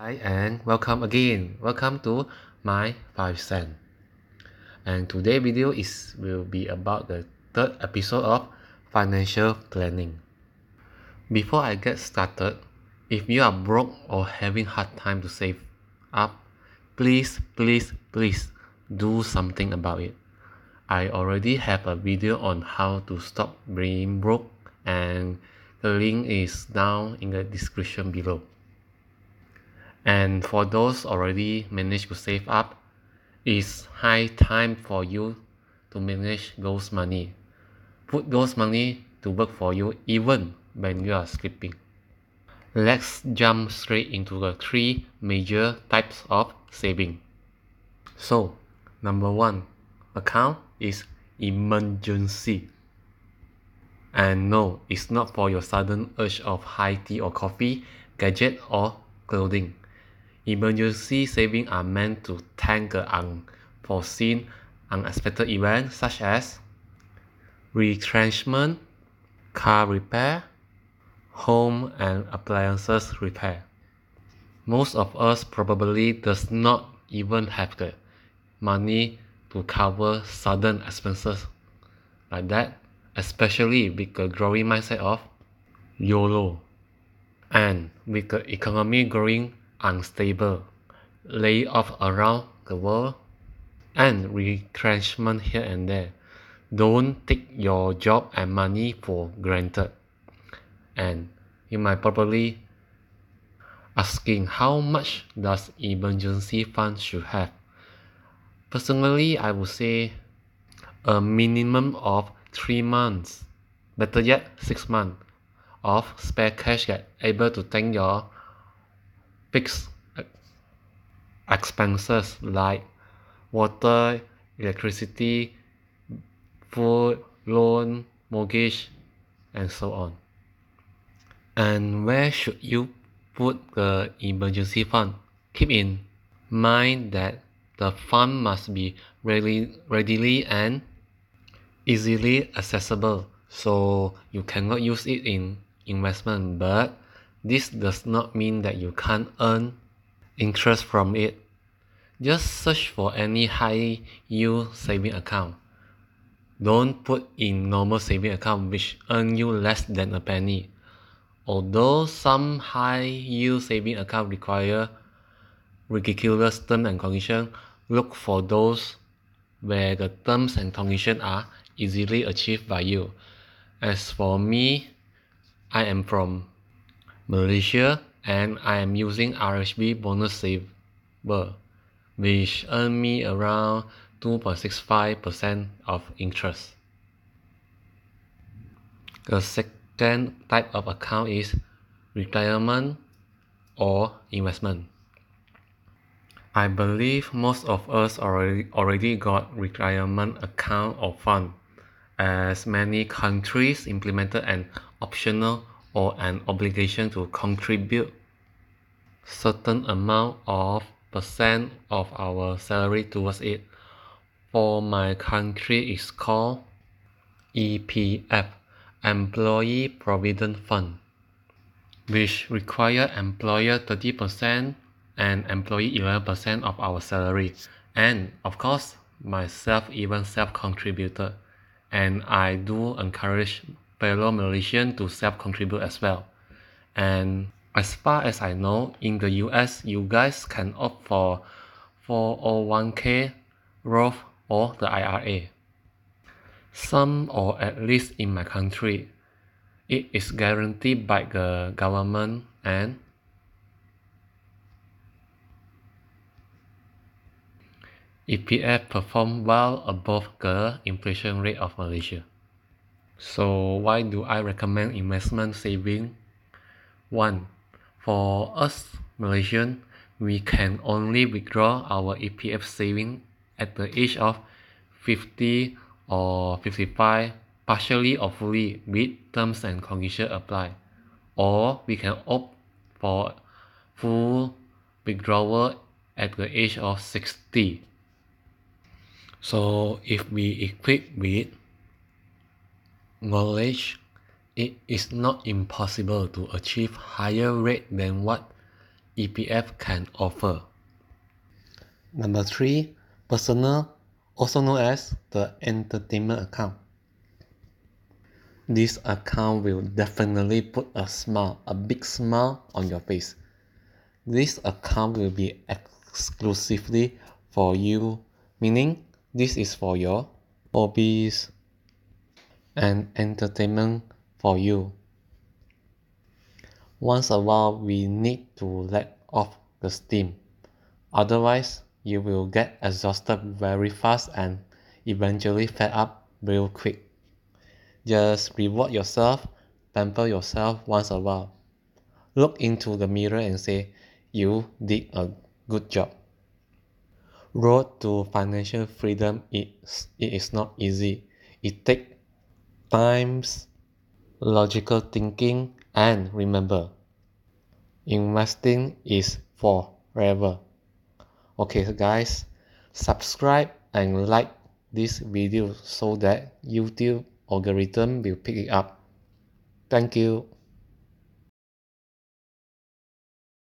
Hi and welcome again. Welcome to my 5 cent. And today video is will be about the third episode of financial planning. Before I get started, if you are broke or having hard time to save up, please please please do something about it. I already have a video on how to stop being broke and the link is down in the description below. And for those already managed to save up, it's high time for you to manage those money. Put those money to work for you even when you are sleeping. Let's jump straight into the three major types of saving. So, number one, account is emergency. And no, it's not for your sudden urge of high tea or coffee, gadget or clothing. Emergency savings are meant to tank an unforeseen, unexpected event such as retrenchment, car repair, home and appliances repair. Most of us probably does not even have the money to cover sudden expenses like that, especially with the growing mindset of YOLO. And with the economy growing unstable, layoff around the world, and retrenchment here and there, don't take your job and money for granted. And you might probably asking how much does emergency fund should have Personally, I would say a minimum of three months, better yet, six months of spare cash that able to tank your fixed expenses like water, electricity, food, loan, mortgage, and so on. And where should you put the emergency fund? Keep in mind that the fund must be readily, readily and easily accessible so you cannot use it in investment but this does not mean that you can't earn interest from it. Just search for any high yield saving account. Don't put in normal saving account which earn you less than a penny. Although some high yield saving account require ridiculous terms and conditions Look for those where the terms and conditions are easily achieved by you. As for me, I am from Malaysia and I am using RHB bonus saver which earn me around 2.65% of interest. The second type of account is retirement or investment. I believe most of us already already got retirement account or fund, as many countries implemented an optional or an obligation to contribute certain amount of percent of our salary towards it. For my country is called EPF, Employee Provident Fund, which require employer 30% and employee 11% of our salary and of course myself even self-contributed and I do encourage fellow Malaysian to self-contribute as well and as far as I know in the US you guys can opt for 401k Roth or the IRA some or at least in my country it is guaranteed by the government and EPF performed well above the inflation rate of Malaysia. So why do I recommend investment saving? One, for us Malaysian, we can only withdraw our EPF saving at the age of 50 or 55 partially or fully with terms and conditions apply or we can opt for full withdrawal at the age of 60 so if we equip with knowledge, it is not impossible to achieve higher rate than what EPF can offer. Number three, personal, also known as the entertainment account. This account will definitely put a smile, a big smile on your face. This account will be exclusively for you, meaning this is for your hobbies and entertainment for you. Once a while, we need to let off the steam. Otherwise, you will get exhausted very fast and eventually fed up real quick. Just reward yourself, pamper yourself once a while. Look into the mirror and say, You did a good job. Road to financial freedom is, it is not easy. It takes times, logical thinking, and remember, investing is forever. Okay guys subscribe and like this video so that youtube algorithm will pick it up. Thank you